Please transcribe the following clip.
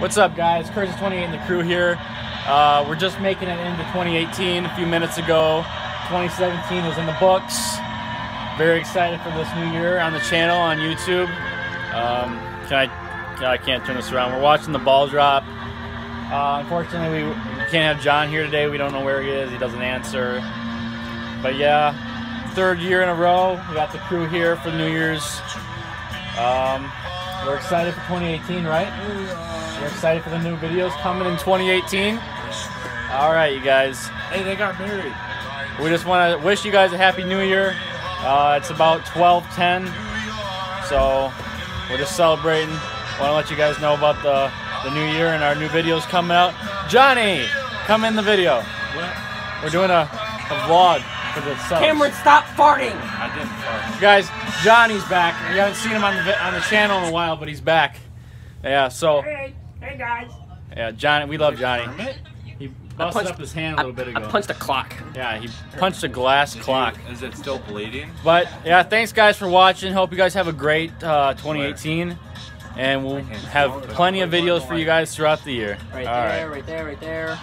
What's up, guys? Kurtzie 28 and the crew here. Uh, we're just making it into 2018 a few minutes ago. 2017 is in the books. Very excited for this new year on the channel on YouTube. Um, can I? I can't turn this around. We're watching the ball drop. Uh, unfortunately, we, we can't have John here today. We don't know where he is. He doesn't answer. But yeah, third year in a row. We got the crew here for New Year's. Um, we're excited for 2018, right? We're excited for the new videos coming in 2018. All right, you guys. Hey, they got married. We just want to wish you guys a happy new year. Uh, it's about 12:10, so we're just celebrating. Want to let you guys know about the the new year and our new videos coming out. Johnny, come in the video. What? We're doing a, a vlog for the subs. Cameron, stop farting! I didn't fart. Guys, Johnny's back. You haven't seen him on the on the channel in a while, but he's back. Yeah, so Hey, hey guys. yeah, Johnny, we love Johnny. He busted punched- up his hand a little bit ago. I punched a clock. Yeah, he punched a glass clock. Is it still bleeding? But yeah, thanks guys for watching. Hope you guys have a great uh, 2018, and we'll have plenty of videos for you guys throughout the year. Right All there, right. right there, right there.